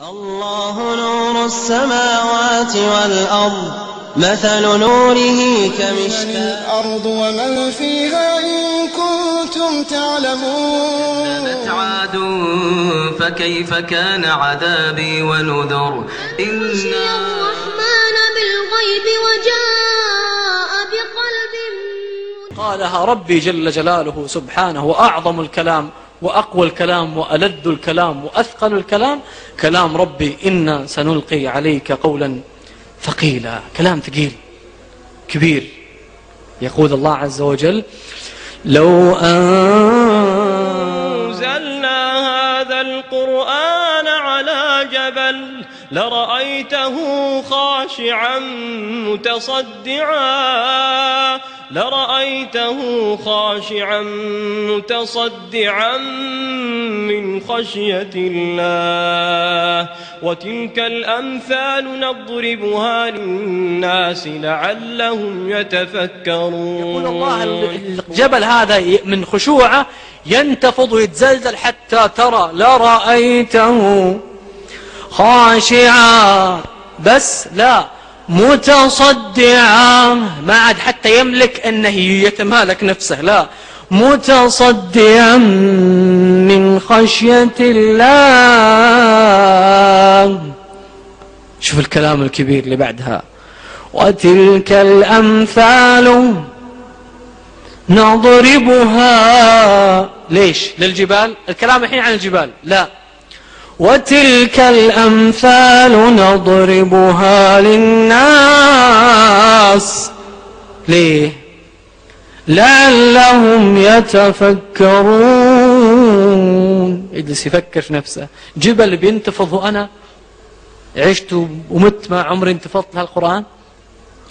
الله نور السماوات والأرض مثل نوره كمشكاة الأرض ومن فيها إن كنتم تعلمون. كذبت عاد فكيف كان عذابي ونذر؟ إنا الرحمن بالغيب وجاء بقلب قالها ربي جل جلاله سبحانه وأعظم الكلام. وأقوى الكلام وألذ الكلام وأثقل الكلام كلام ربي إنا سنلقي عليك قولا ثقيلا. كلام ثقيل كبير. يقول الله عز وجل لو أنزل أنزلنا هذا القرآن على جبل لرأيته خاشعا متصدعا لرأيته خاشعا متصدعا من خشية الله. وتلك الأمثال نضربها للناس لعلهم يتفكرون. يقول الله الجبل هذا من خشوعه ينتفض ويتزلزل حتى ترى. لرأيته خاشعا. بس لا. متصدعا ما عاد حتى يملك أنه يتمالك نفسه لا. متصدعا من خشية الله. شوف الكلام الكبير اللي بعدها. وتلك الأمثال نضربها. ليش؟ للجبال؟ الكلام الحين عن الجبال. لا. وتلك الأمثال نضربها للناس ليه؟ لعلهم يتفكرون. يجلس يفكر في نفسه. جبل بينتفض وأنا عشت ومت ما عمري انتفضت لهالقرآن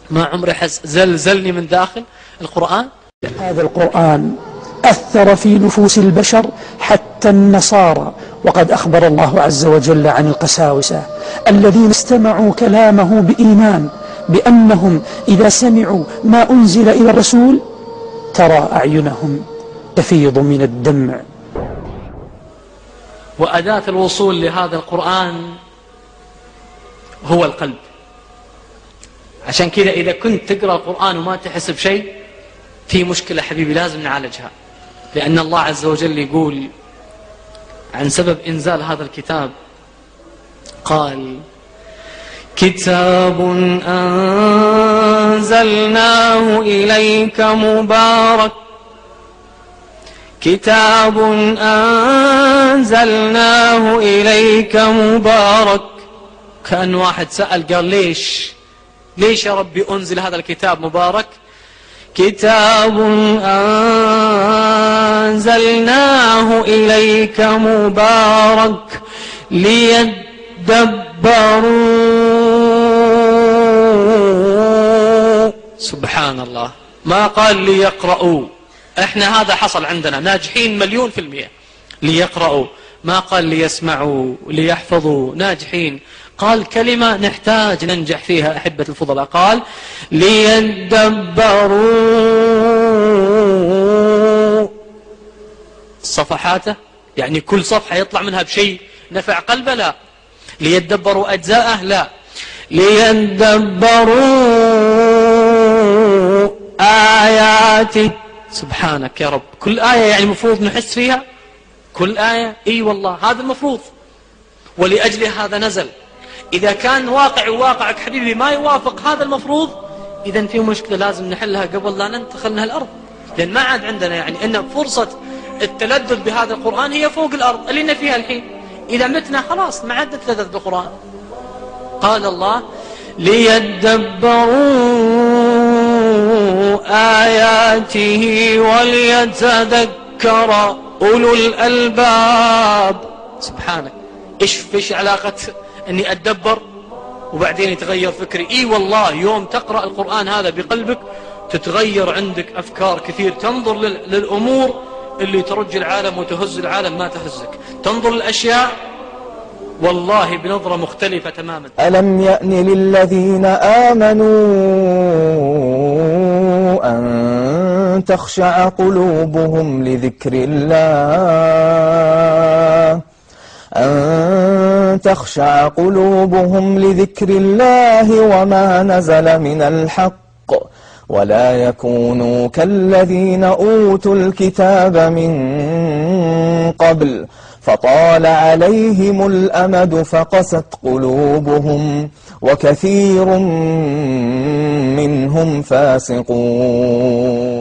ما عمري حس زلزلني من داخل القرآن. هذا القرآن أثر في نفوس البشر حتى النصارى. وقد أخبر الله عز وجل عن القساوسة. الذين استمعوا كلامه بإيمان بأنهم إذا سمعوا ما أنزل إلى الرسول ترى أعينهم تفيض من الدمع. وأداة الوصول لهذا القرآن هو القلب. عشان كذا إذا كنت تقرأ القرآن وما تحس بشيء في مشكلة حبيبي لازم نعالجها. لأن الله عز وجل يقول عن سبب إنزال هذا الكتاب. قال كتاب أنزلناه إليك مبارك. كتاب أنزلناه إليك مبارك. كأن واحد سأل قال ليش؟ ليش يا ربي أنزل هذا الكتاب مبارك؟ كتاب أنزلناه إليك مبارك ليدبروا. سبحان الله. ما قال ليقرأوا. إحنا هذا حصل عندنا. ناجحين مليون في المئة. ليقرأوا. ما قال ليسمعوا ليحفظوا. ناجحين. قال كلمة نحتاج ننجح فيها أحبة الفضلاء. قال ليدبروا. صفحاته يعني كل صفحة يطلع منها بشيء نفع قلبه؟ لا. ليدبروا أجزاءه؟ لا. ليدبروا آياته. سبحانك يا رب. كل آية يعني المفروض نحس فيها؟ كل آية؟ إي والله هذا المفروض. ولأجل هذا نزل. إذا كان واقع واقعك حبيبي ما يوافق هذا المفروض إذا في مشكلة لازم نحلها قبل لا ننتقل من الأرض. لأن ما عاد عندنا يعني أن فرصة التلذذ بهذا القرآن هي فوق الأرض اللي إن فيها الحين. إذا متنا خلاص ما عاد نتلذذ بالقرآن. قال الله ليدبروا آياته وليتذكر أولو الألباب. سبحانك. إيش فيش علاقة أني أتدبر وبعدين يتغير فكري؟ إي والله يوم تقرأ القرآن هذا بقلبك تتغير عندك أفكار كثير. تنظر لل- للأمور اللي ترج العالم وتهز العالم ما تهزك. تنظر للأشياء؟ والله بنظرة مختلفة تماما. ألم يأن للذين آمنوا أن تخشع قلوبهم لذكر الله؟ أن تخشع قلوبهم لذكر الله وما نزل من الحق؟ ولا يكونوا كالذين أوتوا الكتاب من قبل فطال عليهم الأمد فقست قلوبهم وكثير منهم فاسقون.